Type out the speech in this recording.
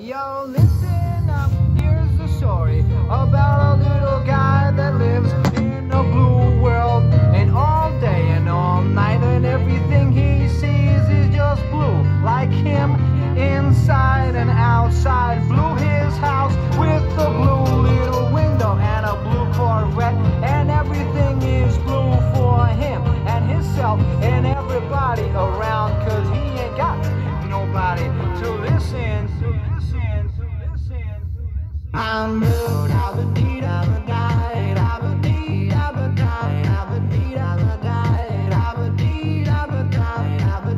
Yo, listen up, here's the story about a little guy that lives in a blue world. And all day and all night, and everything he sees is just blue. Like him, inside and outside. Blue I'm would